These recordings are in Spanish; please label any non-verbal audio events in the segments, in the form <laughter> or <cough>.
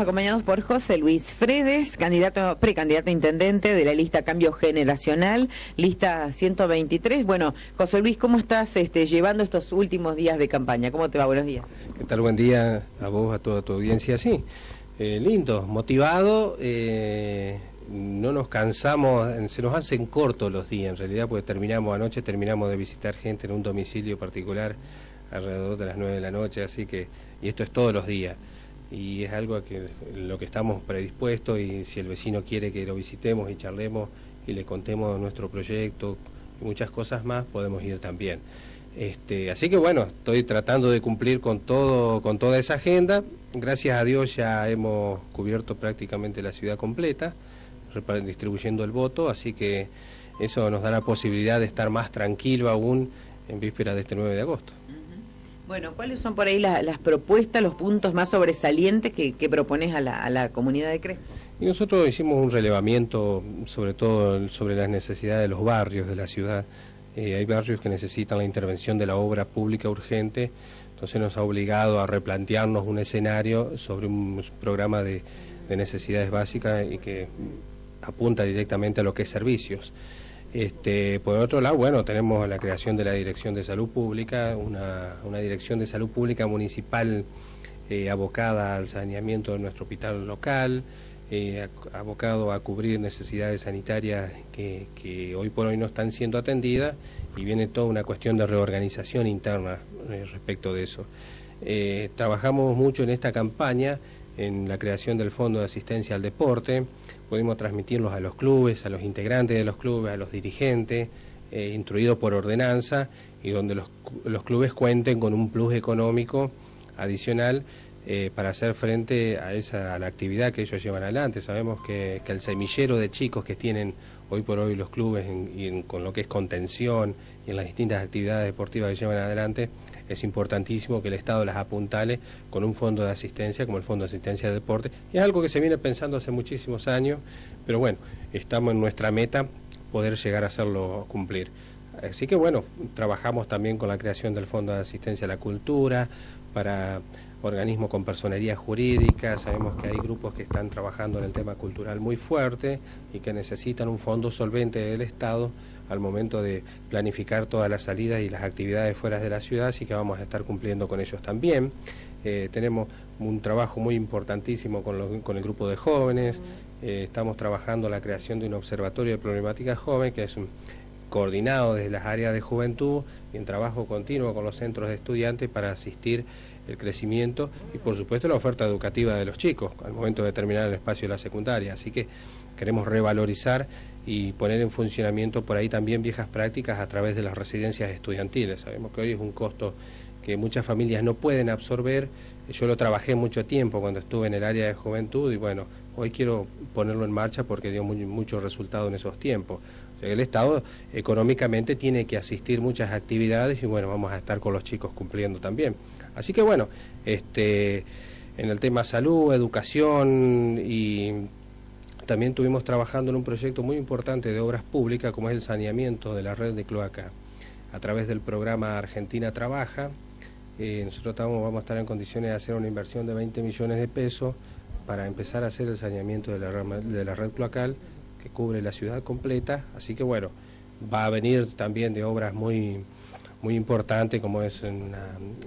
acompañados por José Luis Fredes, candidato, precandidato a intendente de la lista Cambio Generacional, lista 123. Bueno, José Luis, ¿cómo estás este, llevando estos últimos días de campaña? ¿Cómo te va? Buenos días. ¿Qué tal? Buen día a vos, a toda tu audiencia. Sí, eh, lindo, motivado. Eh, no nos cansamos, se nos hacen cortos los días en realidad, porque terminamos anoche, terminamos de visitar gente en un domicilio particular alrededor de las 9 de la noche, así que, y esto es todos los días y es algo a que lo que estamos predispuestos y si el vecino quiere que lo visitemos y charlemos y le contemos nuestro proyecto y muchas cosas más, podemos ir también. Este, así que bueno, estoy tratando de cumplir con todo, con toda esa agenda. Gracias a Dios ya hemos cubierto prácticamente la ciudad completa, distribuyendo el voto, así que eso nos da la posibilidad de estar más tranquilo aún en víspera de este 9 de agosto. Bueno, ¿cuáles son por ahí las propuestas, los puntos más sobresalientes que, propones a la, comunidad de CRE? Y nosotros hicimos un relevamiento sobre todo sobre las necesidades de los barrios de la ciudad. Eh, hay barrios que necesitan la intervención de la obra pública urgente, entonces nos ha obligado a replantearnos un escenario sobre un programa de necesidades básicas y que apunta directamente a lo que es servicios. Este, por otro lado, bueno, tenemos la creación de la Dirección de Salud Pública, una, Dirección de Salud Pública municipal eh, abocada al saneamiento de nuestro hospital local, eh, abocado a cubrir necesidades sanitarias que, que, hoy por hoy no están siendo atendidas y viene toda una cuestión de reorganización interna eh, respecto de eso. trabajamos mucho en esta campaña en la creación del Fondo de Asistencia al Deporte, pudimos transmitirlos a los clubes, a los integrantes de los clubes, a los dirigentes, eh, instruidos por ordenanza, y donde los, los, clubes cuenten con un plus económico adicional eh, para hacer frente a, esa, a la actividad que ellos llevan adelante. Sabemos que, que el semillero de chicos que tienen hoy por hoy los clubes y con lo que es contención y en las distintas actividades deportivas que llevan adelante, es importantísimo que el Estado las apuntale con un fondo de asistencia como el Fondo de Asistencia de Deporte. Y es algo que se viene pensando hace muchísimos años, pero bueno, estamos en nuestra meta poder llegar a hacerlo cumplir. Así que bueno, trabajamos también con la creación del Fondo de Asistencia a la Cultura, para organismos con personería jurídica, sabemos que hay grupos que están trabajando en el tema cultural muy fuerte y que necesitan un fondo solvente del Estado al momento de planificar todas las salidas y las actividades fuera de la ciudad, así que vamos a estar cumpliendo con ellos también. Eh, tenemos un trabajo muy importantísimo con, el grupo de jóvenes, eh, estamos trabajando la creación de un observatorio de problemática joven, que es un, coordinado desde las áreas de juventud y en trabajo continuo con los centros de estudiantes para asistir el crecimiento y por supuesto la oferta educativa de los chicos al momento de terminar el espacio de la secundaria. Así que queremos revalorizar y poner en funcionamiento por ahí también viejas prácticas a través de las residencias estudiantiles. Sabemos que hoy es un costo que muchas familias no pueden absorber. Yo lo trabajé mucho tiempo cuando estuve en el área de juventud y bueno, hoy quiero ponerlo en marcha porque dio mucho resultado en esos tiempos. el Estado económicamente tiene que asistir muchas actividades y bueno, vamos a estar con los chicos cumpliendo también. Así que bueno, este en el tema salud, educación y también estuvimos trabajando en un proyecto muy importante de obras públicas como es el saneamiento de la red de cloaca. A través del programa Argentina Trabaja, eh, nosotros vamos a estar en condiciones de hacer una inversión de 20 millones de pesos para empezar a hacer el saneamiento de la, de red cloacal que cubre la ciudad completa. Así que bueno, va a venir también de obras muy muy importantes como es en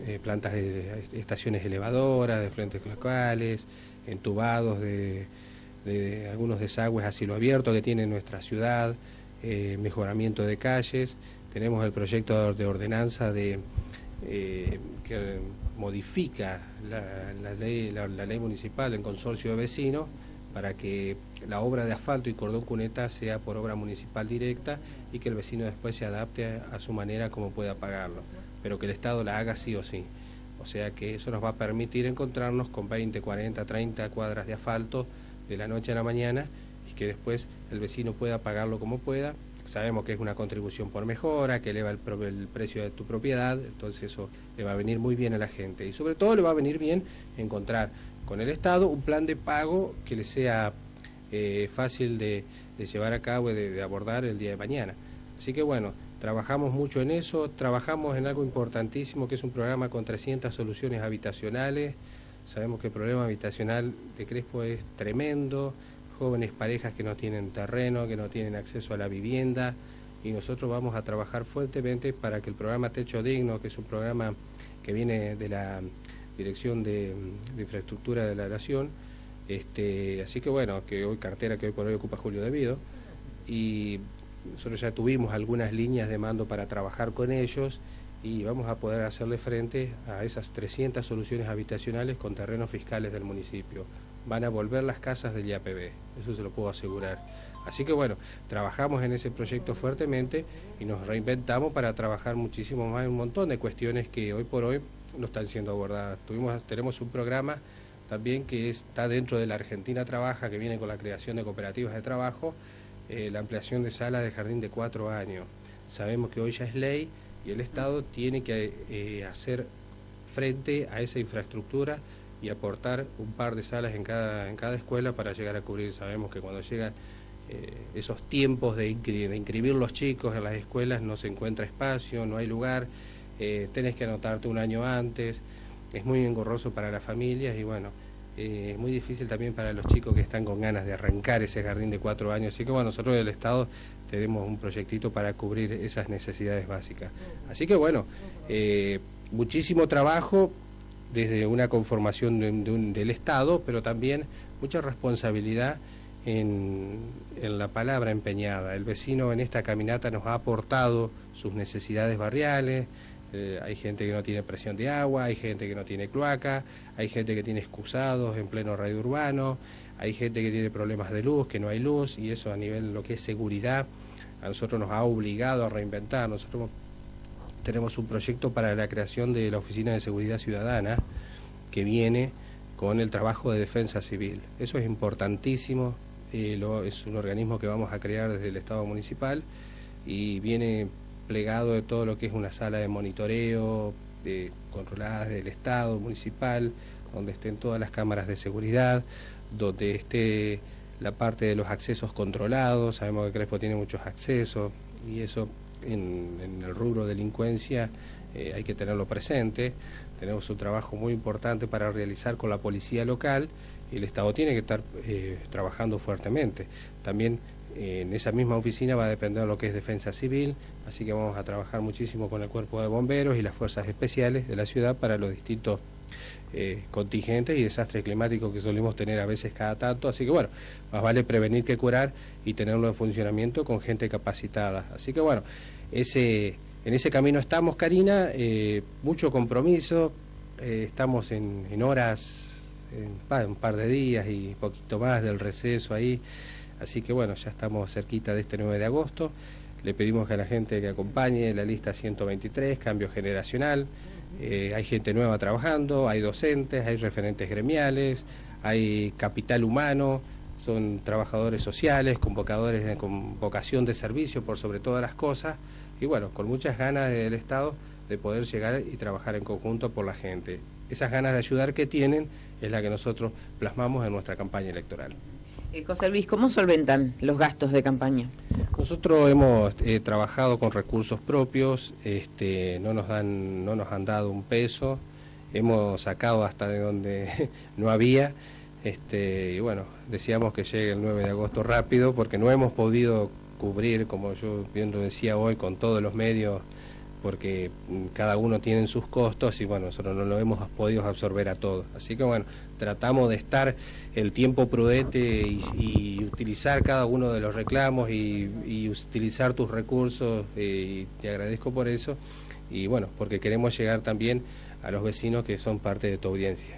eh, plantas de, estaciones elevadoras, de frentes cloacales, entubados de de algunos desagües a cielo abierto que tiene nuestra ciudad, eh, mejoramiento de calles, tenemos el proyecto de ordenanza de, eh, que modifica la, ley, municipal en consorcio de vecinos para que la obra de asfalto y cordón cuneta sea por obra municipal directa y que el vecino después se adapte a, a su manera como pueda pagarlo, pero que el Estado la haga sí o sí. O sea que eso nos va a permitir encontrarnos con 20, 40, 30 cuadras de asfalto de la noche a la mañana y que después el vecino pueda pagarlo como pueda. Sabemos que es una contribución por mejora, que eleva el, el, precio de tu propiedad, entonces eso le va a venir muy bien a la gente. Y sobre todo le va a venir bien encontrar con el Estado un plan de pago que le sea eh, fácil de, llevar a cabo y de, abordar el día de mañana. Así que bueno, trabajamos mucho en eso, trabajamos en algo importantísimo que es un programa con 300 soluciones habitacionales, Sabemos que el problema habitacional de Crespo es tremendo, jóvenes parejas que no tienen terreno, que no tienen acceso a la vivienda, y nosotros vamos a trabajar fuertemente para que el programa Techo Digno, que es un programa que viene de la Dirección de, Infraestructura de la Nación, este, así que bueno, que hoy cartera que hoy por hoy ocupa Julio Debido, y nosotros ya tuvimos algunas líneas de mando para trabajar con ellos y vamos a poder hacerle frente a esas 300 soluciones habitacionales con terrenos fiscales del municipio. Van a volver las casas del IAPB, eso se lo puedo asegurar. Así que bueno, trabajamos en ese proyecto fuertemente y nos reinventamos para trabajar muchísimo más en un montón de cuestiones que hoy por hoy no están siendo abordadas. Tenemos un programa también que está dentro de la Argentina Trabaja, que viene con la creación de cooperativas de trabajo, eh, la ampliación de salas de jardín de cuatro años. Sabemos que hoy ya es ley y el Estado tiene que eh, hacer frente a esa infraestructura y aportar un par de salas en cada, en cada escuela para llegar a cubrir. Sabemos que cuando llegan eh, esos tiempos de, inscribir los chicos en las escuelas no se encuentra espacio, no hay lugar, eh, tenés que anotarte un año antes, es muy engorroso para las familias y bueno, es muy difícil también para los chicos que están con ganas de arrancar ese jardín de cuatro años. Así que bueno, nosotros del Estado tenemos un proyectito para cubrir esas necesidades básicas. Así que bueno, eh, muchísimo trabajo desde una conformación del Estado, pero también mucha responsabilidad en, la palabra empeñada. El vecino en esta caminata nos ha aportado sus necesidades barriales, eh, hay gente que no tiene presión de agua, hay gente que no tiene cloaca, hay gente que tiene excusados en pleno radio urbano, hay gente que tiene problemas de luz, que no hay luz, y eso a nivel de lo que es seguridad, a nosotros nos ha obligado a reinventar. Nosotros tenemos un proyecto para la creación de la Oficina de Seguridad Ciudadana que viene con el trabajo de defensa civil. Eso es importantísimo, eh, es un organismo que vamos a crear desde el Estado municipal y viene plegado de todo lo que es una sala de monitoreo de, controladas del Estado municipal, donde estén todas las cámaras de seguridad, donde esté la parte de los accesos controlados, sabemos que Crespo tiene muchos accesos y eso en, el rubro delincuencia eh, hay que tenerlo presente. Tenemos un trabajo muy importante para realizar con la policía local y el Estado tiene que estar eh, trabajando fuertemente. También en esa misma oficina va a depender lo que es defensa civil, así que vamos a trabajar muchísimo con el cuerpo de bomberos y las fuerzas especiales de la ciudad para los distintos eh, contingentes y desastres climáticos que solemos tener a veces cada tanto. Así que bueno, más vale prevenir que curar y tenerlo en funcionamiento con gente capacitada. Así que bueno, ese, en ese camino estamos, Karina, eh, mucho compromiso, eh, estamos en, horas, en, un par de días y poquito más del receso ahí. Así que bueno, ya estamos cerquita de este 9 de agosto. Le pedimos a la gente que acompañe la lista 123, cambio generacional. Eh, hay gente nueva trabajando, hay docentes, hay referentes gremiales, hay capital humano, son trabajadores sociales, convocadores con vocación de servicio por sobre todas las cosas y bueno, con muchas ganas del Estado de poder llegar y trabajar en conjunto por la gente. Esas ganas de ayudar que tienen es la que nosotros plasmamos en nuestra campaña electoral. Eh, José Luis, ¿cómo solventan los gastos de campaña? Nosotros hemos eh, trabajado con recursos propios, este, no nos han dado un peso, hemos sacado hasta de donde <laughs> no había, este, y bueno, decíamos que llegue el 9 de agosto rápido porque no hemos podido cubrir, como yo bien lo decía hoy, con todos los medios porque cada uno tiene sus costos y bueno, nosotros no lo hemos podido absorber a todos. Así que bueno, tratamos de estar el tiempo prudente y, utilizar cada uno de los reclamos y, utilizar tus recursos eh, y te agradezco por eso y bueno, porque queremos llegar también a los vecinos que son parte de tu audiencia.